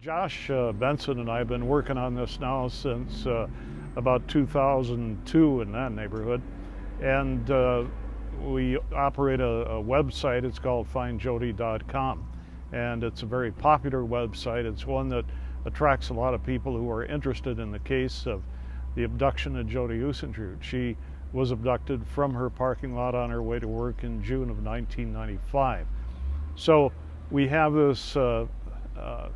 Josh uh, Benson and I have been working on this now since uh, about 2002 in that neighborhood. And uh, we operate a, a, website, it's called findjodi.com. And it's a very popular website. It's one that attracts a lot of people who are interested in the case of the abduction of Jodi Huisentruit. She was abducted from her parking lot on her way to work in June of 1995. So we have this uh, uh,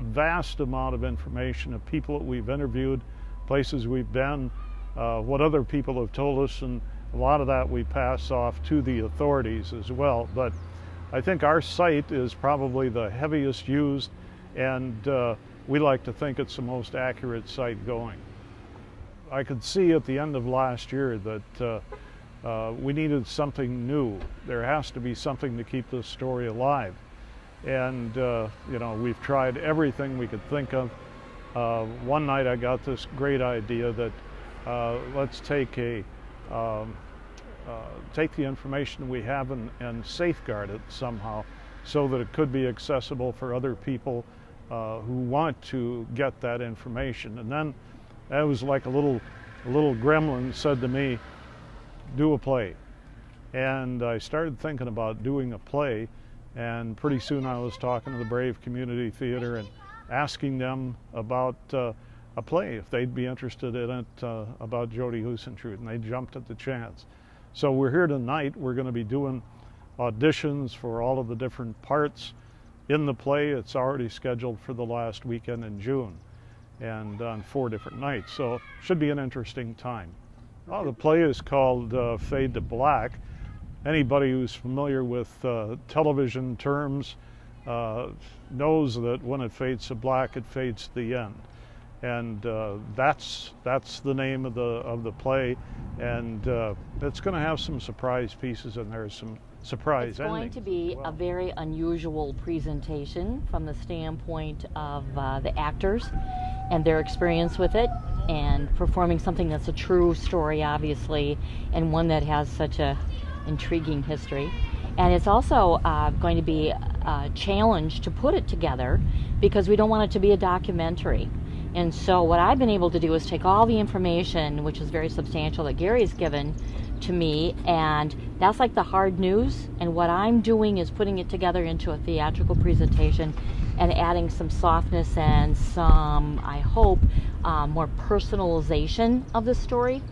vast amount of information of people that we've interviewed, places we've been, uh, what other people have told us, and a lot of that we pass off to the authorities as well. But I think our site is probably the heaviest used, and uh, we like to think it's the most accurate site going. I could see at the end of last year that uh, uh, we needed something new. There has to be something to keep this story alive. And, uh, you know, we've tried everything we could think of. Uh, one night I got this great idea that uh, let's take a um, uh, take the information we have and, and, safeguard it somehow so that it could be accessible for other people uh, who want to get that information. And then that was like a little, a little gremlin said to me, do a play. And I started thinking about doing a play and pretty soon I was talking to the Brave Community Theater and asking them about uh, a play, if they'd be interested in it, uh, about Jodi Huisentruit, and they jumped at the chance. So we're here tonight. We're going to be doing auditions for all of the different parts in the play. It's already scheduled for the last weekend in June and on four different nights. So should be an interesting time. Well, the play is called uh, Fade to Black anybody who's familiar with uh, television terms uh, knows that when it fades to black, it fades to the end. And uh, that's that's the name of the of the play, and uh, it's going to have some surprise pieces in there, some surprise. It's going to be well. a very unusual presentation from the standpoint of uh, the actors and their experience with it, and performing something that's a true story, obviously, and one that has such a intriguing history. And it's also uh, going to be a challenge to put it together because we don't want it to be a documentary. And so, what I've been able to do is take all the information, which is very substantial, that Gary's given to me, and that's like the hard news. And what I'm doing is putting it together into a theatrical presentation and adding some softness and some, I hope, um, more personalization of the story.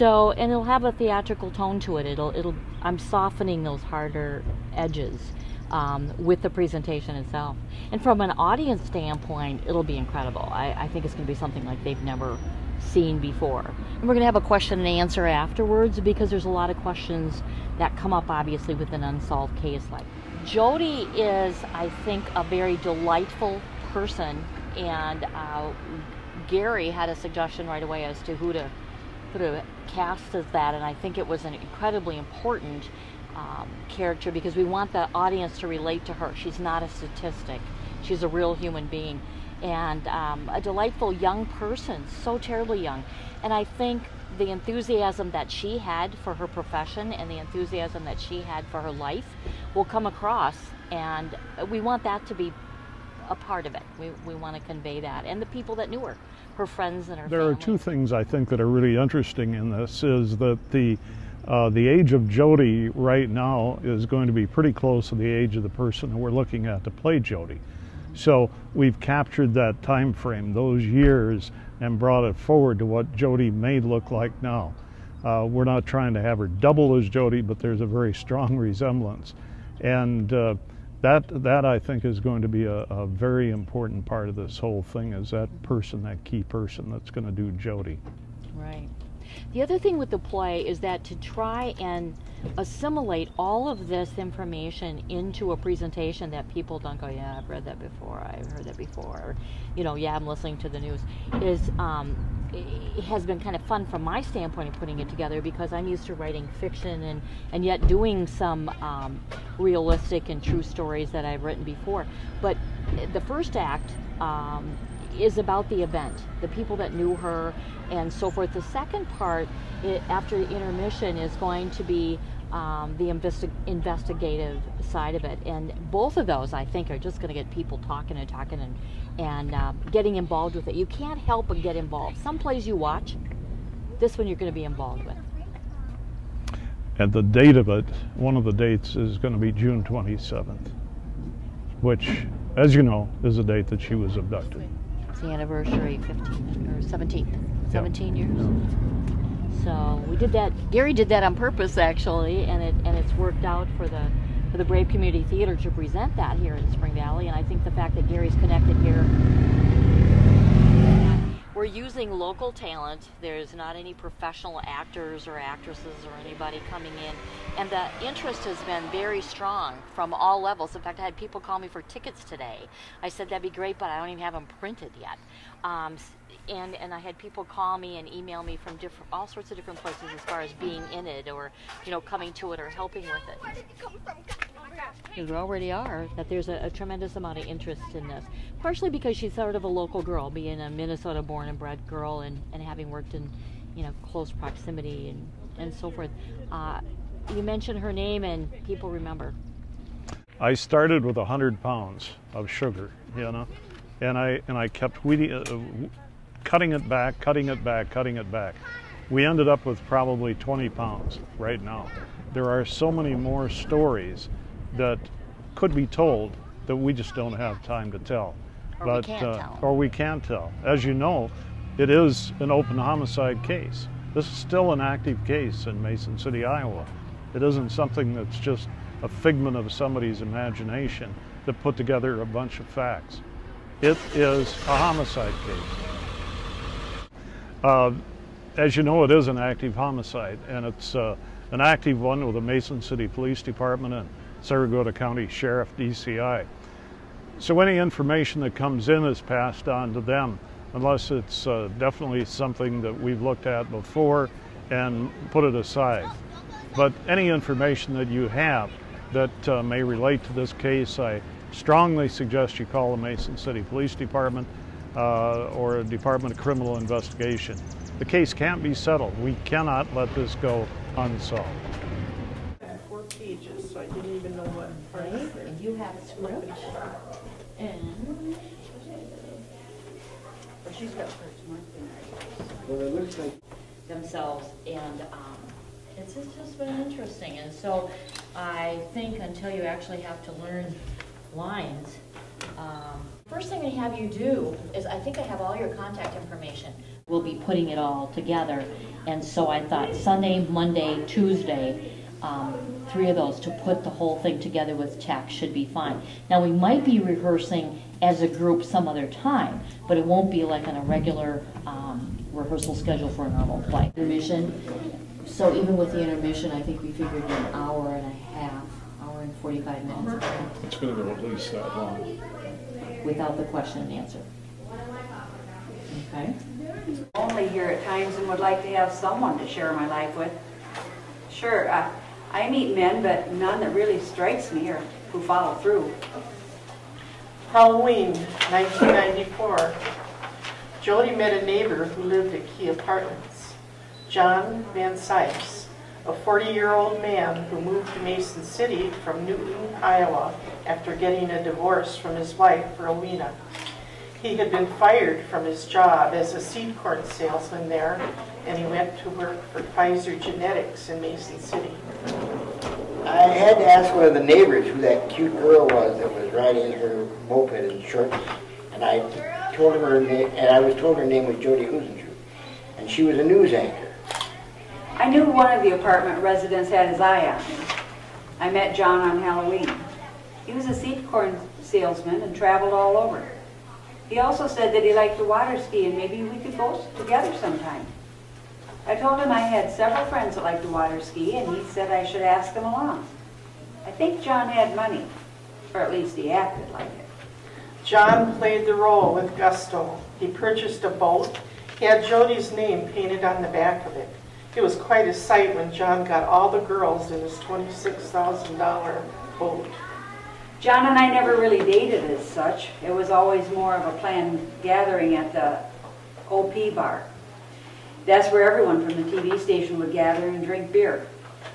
So, and it'll have a theatrical tone to it. It'll, it'll. I'm softening those harder edges um, with the presentation itself. And from an audience standpoint, it'll be incredible. I, I think it's going to be something like they've never seen before. And we're going to have a question and answer afterwards because there's a lot of questions that come up, obviously, with an unsolved case like. Jodi is, I think, a very delightful person, and uh, Gary had a suggestion right away as to who to put a cast as that, and I think it was an incredibly important um, character because we want the audience to relate to her. She's not a statistic; she's a real human being, and um, a delightful young person, so terribly young. And I think the enthusiasm that she had for her profession and the enthusiasm that she had for her life will come across, and we want that to be a part of it. We, we want to convey that, and the people that knew her, her friends and her. There family. are two things I think that are really interesting in this: is that the uh, the age of Jodi right now is going to be pretty close to the age of the person that we're looking at to play Jodi. So we've captured that time frame, those years, and brought it forward to what Jodi may look like now. Uh, we're not trying to have her double as Jodi, but there's a very strong resemblance. And uh, that that I think is going to be a, a, very important part of this whole thing is that person, that key person that's going to do Jodi. Right. The other thing with the play is that to try and assimilate all of this information into a presentation that people don't go, yeah, I've read that before, I've heard that before, or, you know, yeah, I'm listening to the news, is um, it has been kind of fun from my standpoint of putting it together because I'm used to writing fiction and, and yet doing some um, realistic and true stories that I've written before. But the first act um, is about the event, the people that knew her, and so forth. The second part, it, after the intermission, is going to be um, the investi- investigative side of it. And both of those, I think, are just going to get people talking and talking and, and uh, getting involved with it. You can't help but get involved. Some plays you watch, this one you're going to be involved with. And the date of it, one of the dates is going to be June 27th, which, as you know, is the date that she was abducted. It's the anniversary, 15 or 17, 17 years. So we did that. Gary did that on purpose, actually, and it and it's worked out for the for the Brave Community Theater to present that here in Spring Valley. And I think the fact that Gary's connected here we're using local talent. There's not any professional actors or actresses or anybody coming in. And the interest has been very strong from all levels. In fact, I had people call me for tickets today. I said, that'd be great, but I don't even have them printed yet. Um, and, and I had people call me and email me from different, all sorts of different places as far as being in it or, you know, coming to it or helping with it. You already are, that there's a, a, tremendous amount of interest in this. Partially because she's sort of a local girl, being a Minnesota born and bred girl and, and having worked in, you know, close proximity and, and so forth. Uh, you mention her name and people remember. I started with 100 pounds of sugar, you know, and I, and I kept weeding, uh, cutting it back, cutting it back, cutting it back. We ended up with probably 20 pounds right now. There are so many more stories that could be told that we just don't have time to tell. Or but, we can't uh, tell. Or we can tell. As you know, it is an open homicide case. This is still an active case in Mason City, Iowa. It isn't something that's just a figment of somebody's imagination that put together a bunch of facts. It is a homicide case. Uh, as you know, it is an active homicide, and it's uh, an active one with the Mason City Police Department and Cerro Gordo County Sheriff DCI. So any information that comes in is passed on to them unless it's uh, definitely something that we've looked at before and put it aside. But any information that you have that uh, may relate to this case, I strongly suggest you call the Mason City Police Department uh, or a Department of Criminal Investigation. The case can't be settled. We cannot let this go unsolved Four pages, so I didn't even know what. Right, and you have a script. And But she's got hers marked in Well, it looks like, themselves, and um, it's just, just been interesting. And so I think until you actually have to learn lines, um, first thing I have you do is I think I have all your contact information. We'll be putting it all together. And so I thought Sunday, Monday, Tuesday, um, three of those to put the whole thing together with tech should be fine. Now we might be rehearsing as a group some other time, but it won't be like on a regular um, rehearsal schedule for a normal play. Intermission. So even with the intermission, I think we figured an hour and a half, hour and 45 minutes. It's going to go at least that long. Without the question and answer. Okay. Only here at times and would like to have someone to share my life with. Sure, uh, I meet men, but none that really strikes me or who follow through. Halloween, 1994. Jodi met a neighbor who lived at Key Apartments. John Van Sice, a 40-year-old man who moved to Mason City from Newton, Iowa after getting a divorce from his wife, Rowena. He had been fired from his job as a seed corn salesman there, and he went to work for Pfizer Genetics in Mason City. I had to ask one of the neighbors who that cute girl was that was riding her moped in shorts, and I told her her name, and I was told her name was Jodi Huisentruit, and she was a news anchor. I knew one of the apartment residents had his eye on me. I met John on Halloween. He was a seed corn salesman and traveled all over. He also said that he liked to water ski and maybe we could go together sometime. I told him I had several friends that liked to water ski, and he said I should ask them along. I think John had money, or at least he acted like it. John played the role with gusto. He purchased a boat. He had Jodi's name painted on the back of it. It was quite a sight when John got all the girls in his $26,000 boat. John and I never really dated as such. It was always more of a planned gathering at the OP bar. That's where everyone from the TV station would gather and drink beer.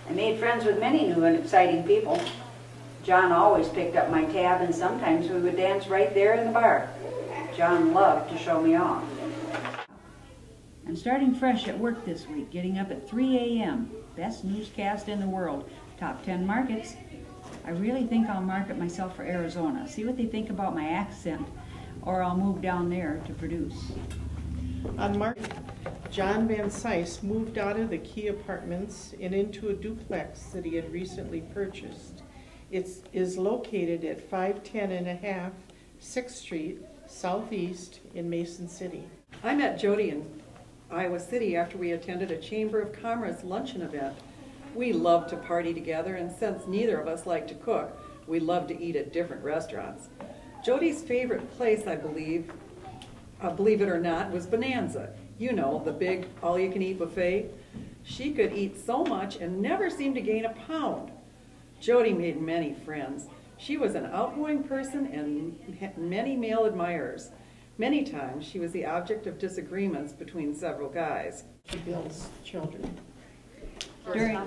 I made friends with many new and exciting people. John always picked up my tab and sometimes we would dance right there in the bar. John loved to show me off. I'm starting fresh at work this week, getting up at 3 a.m. Best newscast in the world. Top 10 markets. I really think I'll market myself for Arizona. See what they think about my accent, or I'll move down there to produce. On March, John Van Sice moved out of the Key Apartments and into a duplex that he had recently purchased. It is located at 510 and a half Sixth Street, Southeast in Mason City. I met Jodi in Iowa City after we attended a Chamber of Commerce luncheon event. We love to party together, and since neither of us like to cook, we love to eat at different restaurants. Jodi's favorite place, I believe, uh, believe it or not, was Bonanza. You know, the big all-you-can-eat buffet. She could eat so much and never seemed to gain a pound. Jodi made many friends. She was an outgoing person and had many male admirers. Many times, she was the object of disagreements between several guys. to Bill's children. During,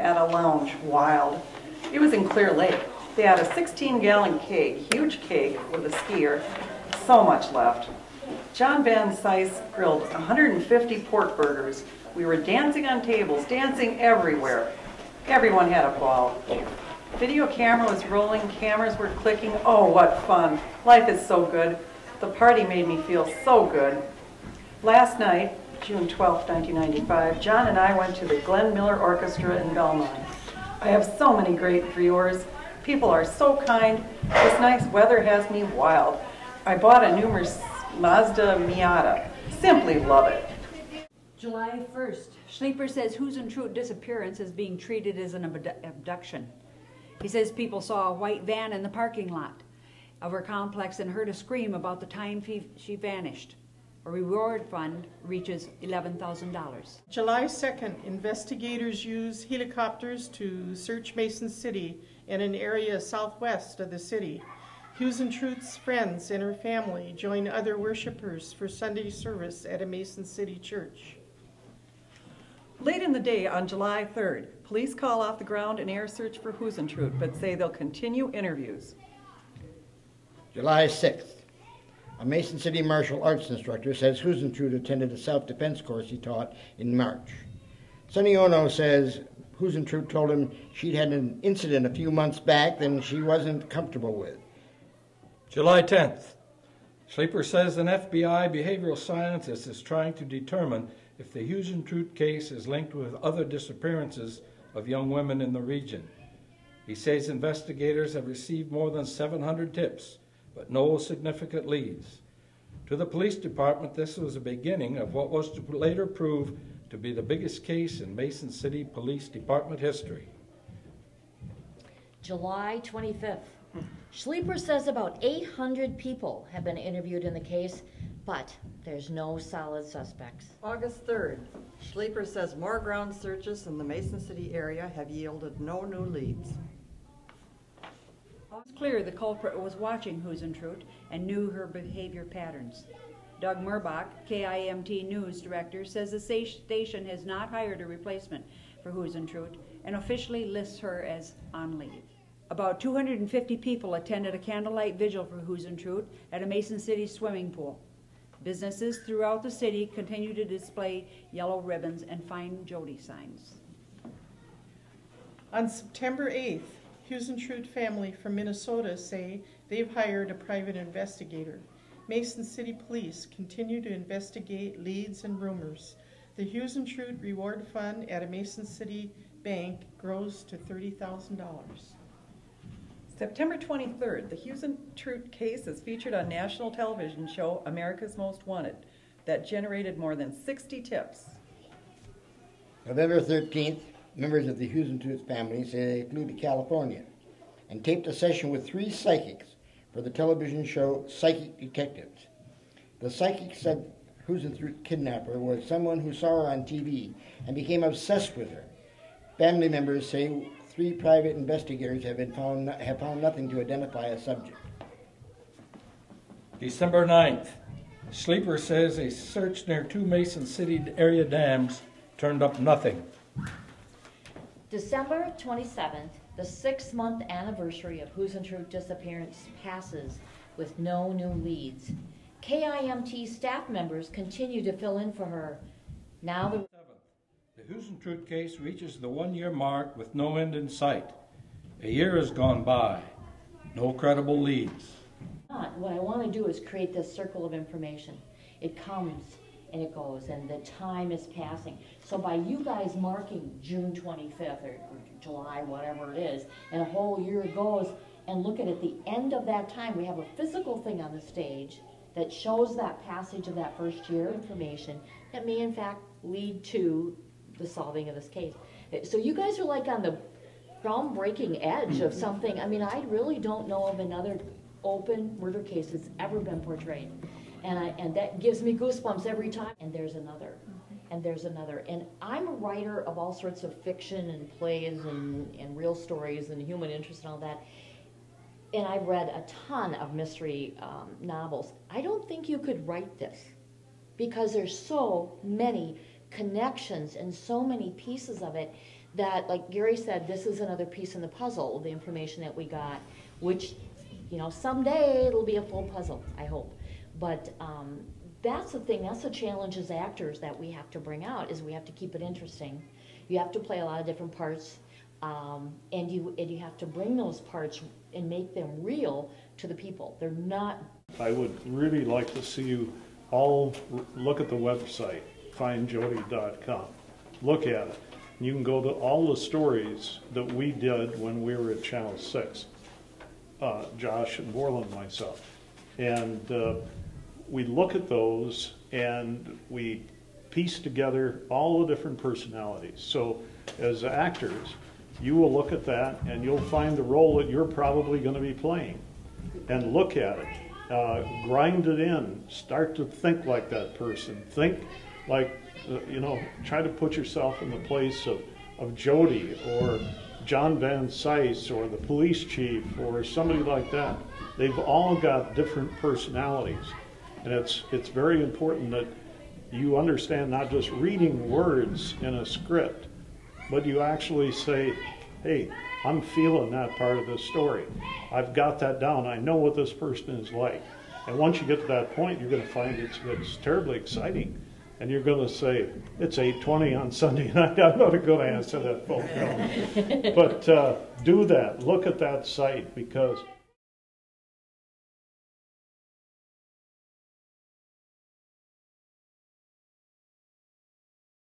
At a lounge, wild. It was in Clear Lake. They had a 16 gallon keg, huge keg with a skier, so much left. John Van Sice grilled 150 pork burgers. We were dancing on tables, dancing everywhere. Everyone had a ball. Video camera was rolling, cameras were clicking. Oh, what fun. Life is so good. The party made me feel so good. Last night, June 12, 1995, John and I went to the Glenn Miller Orchestra in Belmond. I have so many great viewers. People are so kind. This nice weather has me wild. I bought a new Mazda Miata. Simply love it. July 1st, Sleeper says Huisentruit disappearance is being treated as an abdu- abduction. He says people saw a white van in the parking lot of her complex and heard a scream about the time she, she vanished. A reward fund reaches $11,000. July 2nd, investigators use helicopters to search Mason City and an area southwest of the city. Huisentruit's friends and her family join other worshipers for Sunday service at a Mason City church. Late in the day on July 3rd, police call off the ground and air search for Huisentruit, but say they'll continue interviews. July 6th. A Mason City martial arts instructor says Huisentruit attended a self-defense course he taught in March. Sonny Ono says Huisentruit told him she'd had an incident a few months back that she wasn't comfortable with. July 10th. Sleeper says an FBI behavioral scientist is trying to determine if the Huisentruit case is linked with other disappearances of young women in the region. He says investigators have received more than 700 tips, but no significant leads. To the police department, this was the beginning of what was to later prove to be the biggest case in Mason City Police Department history. July 25th. Sleeper says about 800 people have been interviewed in the case, but there's no solid suspects. August 3rd, Sleeper says more ground searches in the Mason City area have yielded no new leads. It's clear the culprit was watching Huisentruit and knew her behavior patterns. Doug Murbach, KIMT News Director, says the station has not hired a replacement for Huisentruit and officially lists her as on leave. About 250 people attended a candlelight vigil for Huisentruit at a Mason City swimming pool. Businesses throughout the city continue to display yellow ribbons and find Jodi signs. On September 8th, Huisentruit family from Minnesota say they've hired a private investigator. Mason City Police continue to investigate leads and rumors. The Huisentruit Reward Fund at a Mason City bank grows to $30,000. September 23rd, the Huisentruit case is featured on national television show America's Most Wanted that generated more than 60 tips. November 13th, members of the Huisentruit family say they flew to California and taped a session with three psychics for the television show Psychic Detectives. The psychic said Huisentruit kidnapper was someone who saw her on TV and became obsessed with her. Family members say three private investigators have been found have found nothing to identify a subject. December 9th. Sleeper says a search near two Mason City area dams turned up nothing. December 27th, the six-month anniversary of Huisentruit disappearance passes with no new leads. KIMT staff members continue to fill in for her. Now the The Huisentruit case reaches the one-year mark with no end in sight. A year has gone by, no credible leads. What I want to do is create this circle of information. It comes and it goes, and the time is passing. So by you guys marking June 25th or July, whatever it is, and a whole year goes, and look at at the end of that time, we have a physical thing on the stage that shows that passage of that first year information that may in fact lead to the solving of this case. So you guys are like on the groundbreaking edge of mm-hmm. something. I mean, I really don't know of another open murder case that's ever been portrayed. And I, and that gives me goosebumps every time. And there's another, and there's another. And I'm a writer of all sorts of fiction and plays and, and real stories and human interest and all that. And I've read a ton of mystery um, novels. I don't think you could write this because there's so many connections and so many pieces of it that, like Gary said, this is another piece in the puzzle, the information that we got, which, you know, someday it'll be a full puzzle, I hope. But um, that's the thing, that's the challenge as actors that we have to bring out, is we have to keep it interesting. You have to play a lot of different parts, um, and you and you have to bring those parts and make them real to the people. They're not I would really like to see you all look at the website, findjodi.com. Look at it. You can go to all the stories that we did when we were at Channel 6, uh, Josh and Borland myself. And uh, we look at those and we piece together all the different personalities. So as actors, you will look at that and you'll find the role that you're probably going to be playing and look at it. Uh, grind it in. Start to think like that person. Think like, uh, you know, try to put yourself in the place of, of Jodi or John Van Sice or the police chief or somebody like that. They've all got different personalities. And it's, it's very important that you understand not just reading words in a script, but you actually say, hey, I'm feeling that part of the story. I've got that down. I know what this person is like. And once you get to that point, you're going to find it's, it's terribly exciting. And you're going to say, it's 8.20 on Sunday night. I'm not going to answer that phone call. but uh, do that. Look at that site because